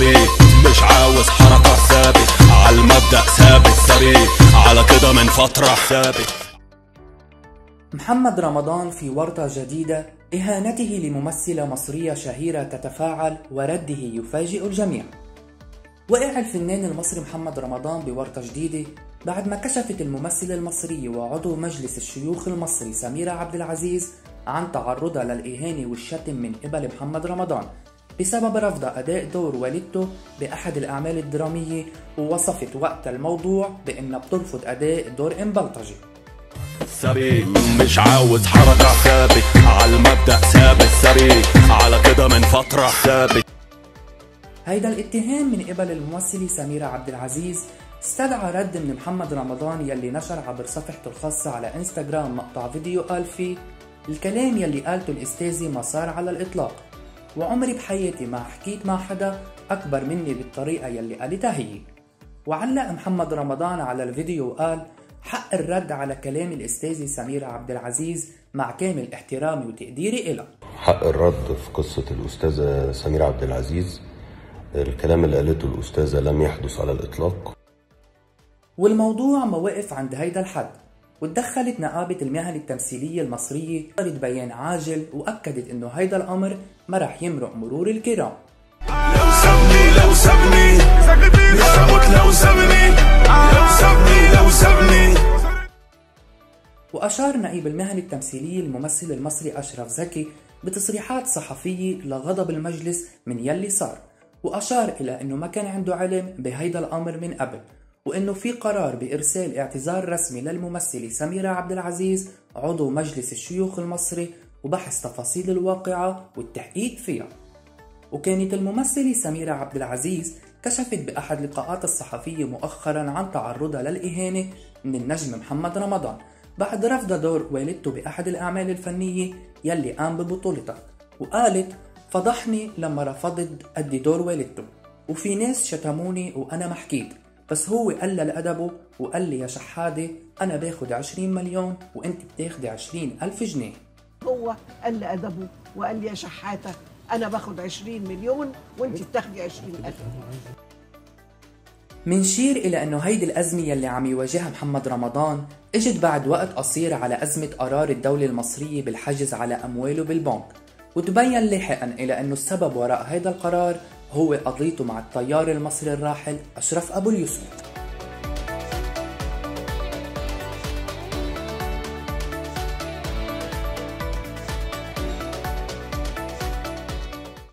سبي مش عاوز حركة ثابت. على المبدأ ثابت. سبي على كده من فترة ثابت. محمد رمضان في ورطة جديدة إهانته لممثلة مصرية شهيرة تتفاعل ورده يفاجئ الجميع. وقع الفنان المصري محمد رمضان بورطة جديدة بعد ما كشفت الممثلة المصرية وعضو مجلس الشيوخ المصري سميرة عبد العزيز عن تعرضها للإهانة والشتم من قبل محمد رمضان. بسبب رفضها أداء دور والدته بأحد الأعمال الدرامية ووصفت وقت الموضوع بأنها بترفض أداء دور إم بلطجي سبي مش عاوز حركة ثابت على المبدأ ثابت سبي على كده من فترة ثابت. هيدا الاتهام من قبل الممثلة سميرة عبد العزيز استدعى رد من محمد رمضان يلي نشر عبر صفحته الخاصة على إنستغرام مقطع فيديو قال فيه الكلام يلي قالته الأستاذة ما صار على الإطلاق. وعمري بحياتي ما حكيت مع حدا أكبر مني بالطريقة يلي قالتها هي. وعلق محمد رمضان على الفيديو وقال حق الرد على كلام الأستاذة سميرة عبد العزيز مع كامل احترامي وتقديري إلها حق الرد في قصة الأستاذة سميرة عبد العزيز الكلام اللي قالته الأستاذة لم يحدث على الإطلاق. والموضوع ما وقف عند هيدا الحد. وتدخلت نقابة المهن التمثيلية المصرية صارت بيان عاجل وأكدت إنه هيدا الأمر ما رح يمرق مرور الكرام. لو لو سابني مش هموت لو لو لو وأشار نقيب المهن التمثيلية الممثل المصري أشرف زكي بتصريحات صحفية لغضب المجلس من يلي صار وأشار إلى أنه ما كان عنده علم بهيدا الأمر من قبل. وأنه في قرار بإرسال اعتذار رسمي للممثلة سميرة عبد العزيز عضو مجلس الشيوخ المصري وبحث تفاصيل الواقعة والتحقيق فيها. وكانت الممثلة سميرة عبد العزيز كشفت بأحد لقاءات الصحفية مؤخرا عن تعرضها للإهانة من النجم محمد رمضان بعد رفض دور والدته بأحد الأعمال الفنية يلي قام ببطولتها. وقالت فضحني لما رفضت أدي دور والدته. وفي ناس شتموني وأنا ما حكيت. بس هو قلل أدبه وقال لي يا شحادة أنا باخد 20 مليون وأنت بتاخدي 20 ألف جنيه. هو قال لي ادبه وقال لي يا شحاتة أنا باخد 20 مليون وأنت بتاخدي 20 ألف. منشير إلى أنه هيدي الأزمة يلي عم يواجهها محمد رمضان إجت بعد وقت قصير على أزمة قرار الدولة المصرية بالحجز على أمواله بالبنك وتبين لاحقا إلى أنه السبب وراء هذا القرار هو قضيته مع الطيار المصري الراحل أشرف أبو اليوسف.